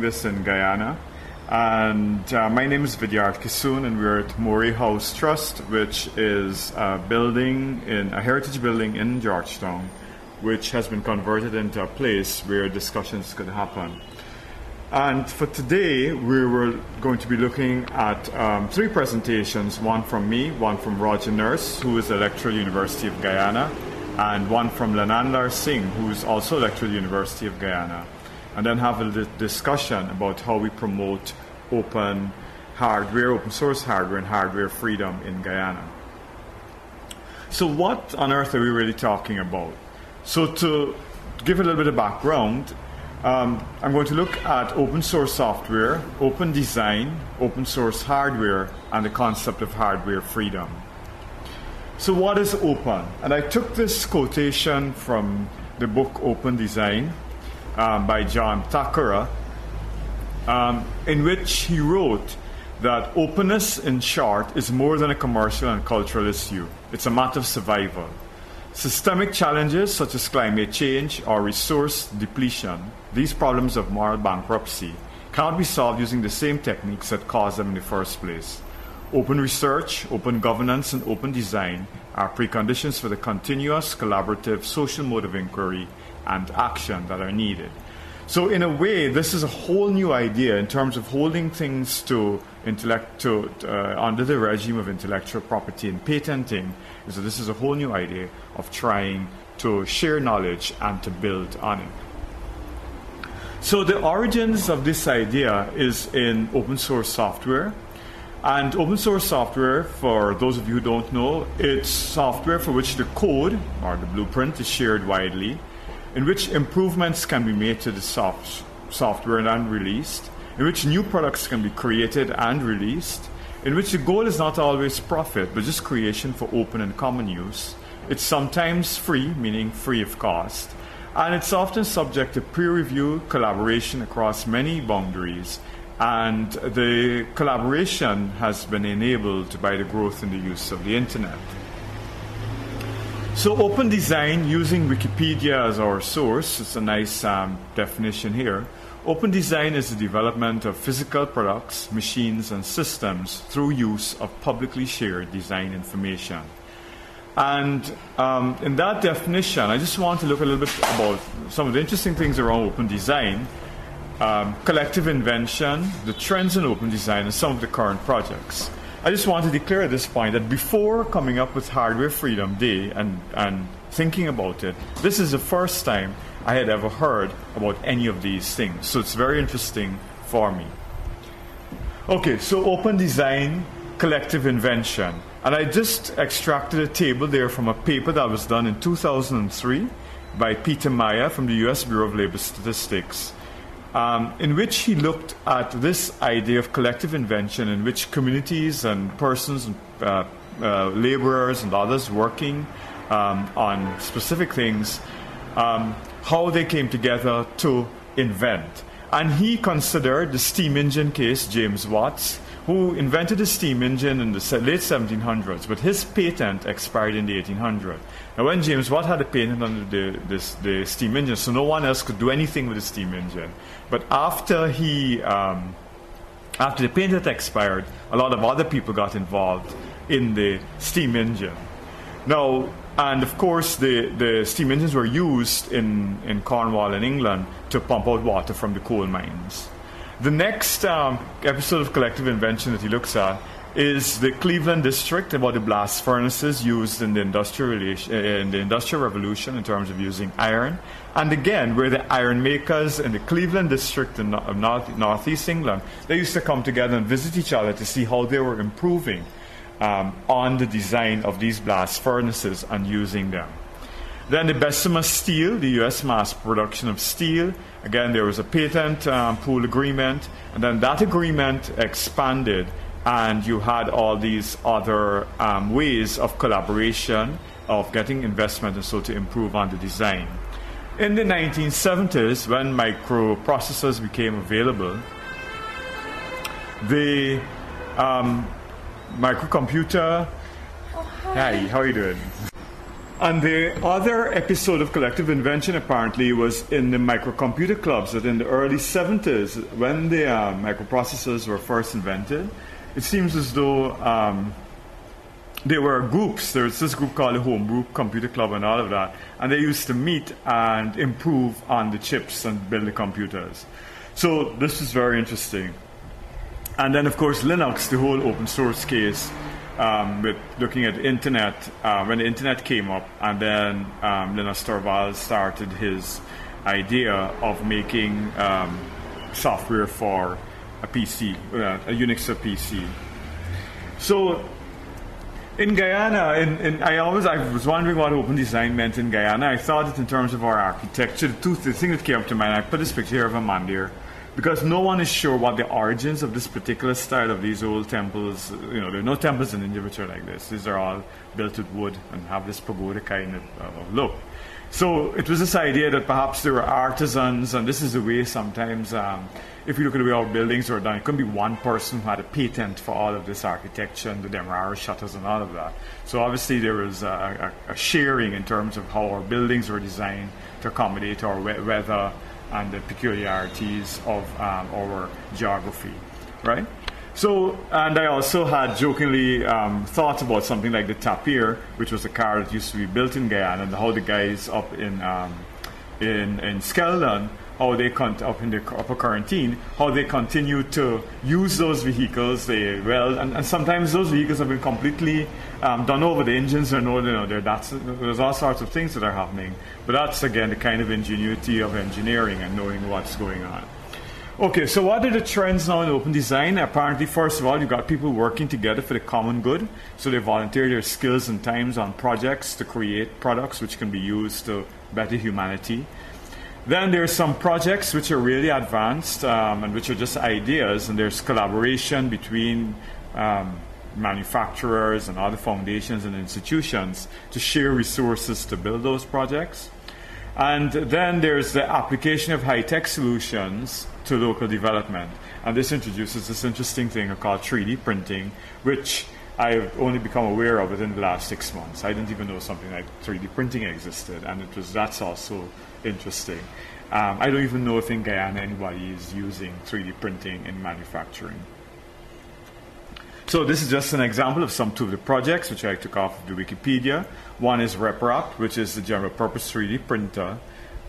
this in Guyana. And uh, my name is Vidyart Kissoon, and we're at Moray House Trust, which is a building in a heritage building in Georgetown, which has been converted into a place where discussions could happen. And for today, we were going to be looking at um, three presentations one from me, one from Roger Nurse, who is Electoral University of Guyana, and one from Lanandar Singh, who is also Electoral University of Guyana and then have a discussion about how we promote open hardware, open source hardware, and hardware freedom in Guyana. So, what on earth are we really talking about? So, to give a little bit of background, um, I'm going to look at open source software, open design, open source hardware, and the concept of hardware freedom. So, what is open? And I took this quotation from the book Open Design um, by John Thackara, um, in which he wrote that openness, in short, is more than a commercial and cultural issue. It's a matter of survival. Systemic challenges such as climate change or resource depletion, these problems of moral bankruptcy, cannot be solved using the same techniques that caused them in the first place. Open research, open governance, and open design are preconditions for the continuous, collaborative social mode of inquiry and action that are needed. So, in a way, this is a whole new idea in terms of holding things to intellect to, uh, under the regime of intellectual property and patenting. So, this is a whole new idea of trying to share knowledge and to build on it. So, the origins of this idea is in open source software. And open source software, for those of you who don't know, it's software for which the code or the blueprint is shared widely in which improvements can be made to the soft software and released, in which new products can be created and released, in which the goal is not always profit, but just creation for open and common use. It's sometimes free, meaning free of cost, and it's often subject to peer review, collaboration across many boundaries, and the collaboration has been enabled by the growth in the use of the internet. So, open design using Wikipedia as our source, it's a nice um, definition here. Open design is the development of physical products, machines, and systems through use of publicly shared design information. And um, in that definition, I just want to look a little bit about some of the interesting things around open design, um, collective invention, the trends in open design, and some of the current projects. I just want to declare at this point that before coming up with Hardware Freedom Day and, and thinking about it, this is the first time I had ever heard about any of these things. So it's very interesting for me. Okay, so open design, collective invention. And I just extracted a table there from a paper that was done in 2003 by Peter Meyer from the US Bureau of Labor Statistics um, in which he looked at this idea of collective invention, in which communities and persons and uh, uh, laborers and others working um, on specific things, um, how they came together to invent. And he considered the steam engine case, James Watts, who invented the steam engine in the late 1700s, but his patent expired in the 1800s. Now, when James Watt had a patent on the, this, the steam engine, so no one else could do anything with the steam engine. But after he, um, after the patent expired, a lot of other people got involved in the steam engine. Now, and of course, the, the steam engines were used in, in Cornwall in England to pump out water from the coal mines. The next um, episode of Collective Invention that he looks at is the Cleveland district about the blast furnaces used in the industrial uh, in the industrial revolution in terms of using iron, and again where the iron makers in the Cleveland district in of north, northeast England they used to come together and visit each other to see how they were improving um, on the design of these blast furnaces and using them. Then the Bessemer Steel, the U.S. mass production of steel. Again, there was a patent um, pool agreement, and then that agreement expanded, and you had all these other um, ways of collaboration, of getting investment, and so to improve on the design. In the 1970s, when microprocessors became available, the um, microcomputer. Oh, hi. hi, how are you doing? And the other episode of collective invention apparently was in the microcomputer clubs that in the early 70s, when the uh, microprocessors were first invented, it seems as though um, there were groups. There was this group called the Homebrew Computer Club and all of that. And they used to meet and improve on the chips and build the computers. So this is very interesting. And then, of course, Linux, the whole open source case um, with looking at the internet uh, when the internet came up, and then um, Linus Torvalds started his idea of making um, software for a PC, uh, a Unix PC. So in Guyana, in, in, I always I was wondering what open design meant in Guyana. I thought it in terms of our architecture. The, two, the thing that came up to mind, I put this picture here of a mandir because no one is sure what the origins of this particular style of these old temples. You know, there are no temples in India which are like this. These are all built with wood and have this pagoda kind of look. So it was this idea that perhaps there were artisans, and this is the way sometimes, um, if you look at the way our buildings are done, it couldn't be one person who had a patent for all of this architecture and the Demerara shutters and all of that. So obviously there was a, a, a sharing in terms of how our buildings were designed to accommodate our weather and the peculiarities of um, our geography, right? So, and I also had jokingly um, thought about something like the Tapir, which was a car that used to be built in Guyana, and how the guys up in um, in in Skeldon how they up in the upper Corentyne, how they continue to use those vehicles. They well, and, and sometimes those vehicles have been completely um, done over. The engines are no, you know, that's there's all sorts of things that are happening. But that's again the kind of ingenuity of engineering and knowing what's going on. Okay, so what are the trends now in open design? Apparently, first of all, you've got people working together for the common good. So they volunteer their skills and times on projects to create products which can be used to better humanity. Then there's some projects which are really advanced um, and which are just ideas, and there's collaboration between um, manufacturers and other foundations and institutions to share resources to build those projects. And then there's the application of high tech solutions to local development. And this introduces this interesting thing called 3D printing, which I've only become aware of within the last six months. I didn't even know something like 3D printing existed, and it was that's also interesting. Um, I don't even know if in Guyana anybody is using 3D printing in manufacturing. So this is just an example of some two of the projects which I took off of the Wikipedia. One is RepRap, which is the general purpose 3D printer,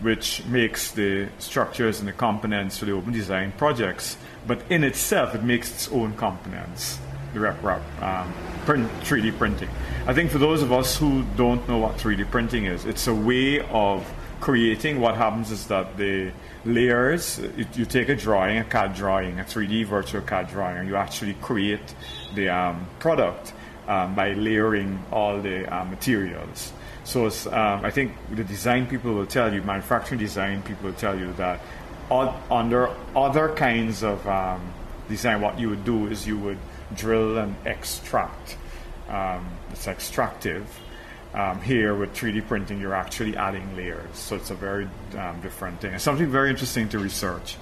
which makes the structures and the components for the open design projects. But in itself, it makes its own components, the RepRap um, print, 3D printing. I think for those of us who don't know what 3D printing is, it's a way of creating, what happens is that the layers, you, you, take a drawing, a CAD drawing, a 3D virtual CAD drawing, and you actually create the um, product um, by layering all the uh, materials. So um, I think the design people will tell you, manufacturing design people will tell you that under other kinds of um, design, what you would do is you would drill and extract. Um, it's extractive um, here with 3D printing, you're actually adding layers. So it's a very um, different thing. It's something very interesting to research.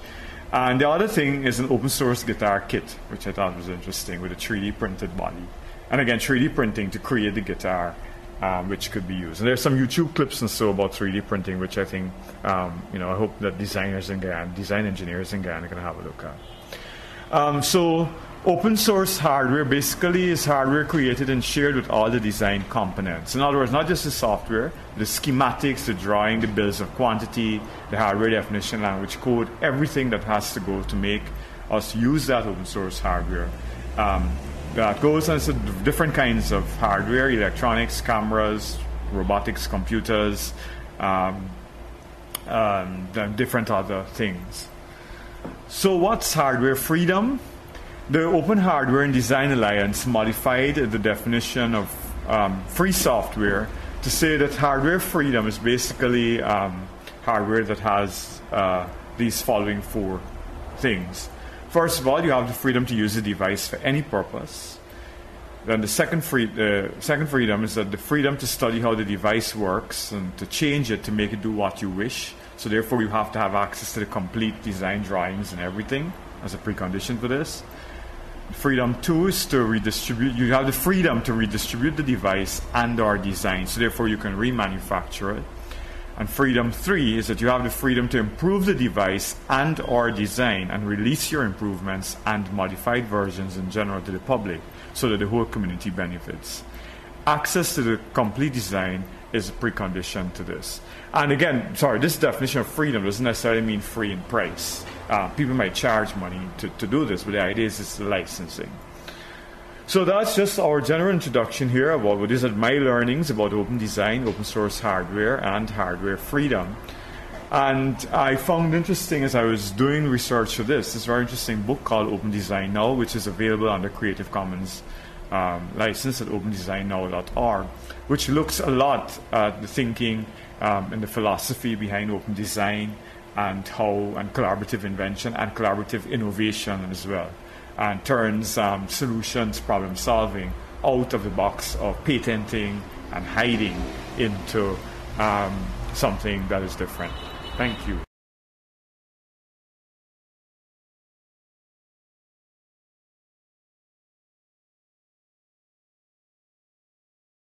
And the other thing is an open source guitar kit, which I thought was interesting with a 3D printed body. And again, 3D printing to create the guitar, um, which could be used. And there's some YouTube clips and so about 3D printing, which I think, um, you know, I hope that designers in design engineers in Guyana can have a look at. Um, so Open source hardware basically is hardware created and shared with all the design components. In other words, not just the software, the schematics, the drawing, the bills of quantity, the hardware definition language code, everything that has to go to make us use that open source hardware. Um, that goes into different kinds of hardware, electronics, cameras, robotics, computers, um, um, different other things. So, what's hardware freedom? The Open Hardware and Design Alliance modified the definition of um, free software to say that hardware freedom is basically um, hardware that has uh, these following four things. First of all, you have the freedom to use the device for any purpose. Then the second, free, the second freedom is that the freedom to study how the device works and to change it to make it do what you wish. So therefore, you have to have access to the complete design drawings and everything as a precondition for this. Freedom 2 is to redistribute, you have the freedom to redistribute the device and our design, so therefore you can remanufacture it. And freedom 3 is that you have the freedom to improve the device and or design and release your improvements and modified versions in general to the public so that the whole community benefits. Access to the complete design is a precondition to this. And again, sorry, this definition of freedom doesn't necessarily mean free in price. Uh, people might charge money to, to do this, but the idea is it's licensing. So that's just our general introduction here about what is my learnings about open design, open source hardware, and hardware freedom. And I found interesting as I was doing research for this, this very interesting book called Open Design Now, which is available under Creative Commons um, license at opendesignnow.org, which looks a lot at the thinking um, and the philosophy behind open design and how and collaborative invention and collaborative innovation as well and turns um, solutions, problem solving out of the box of patenting and hiding into um, something that is different. Thank you.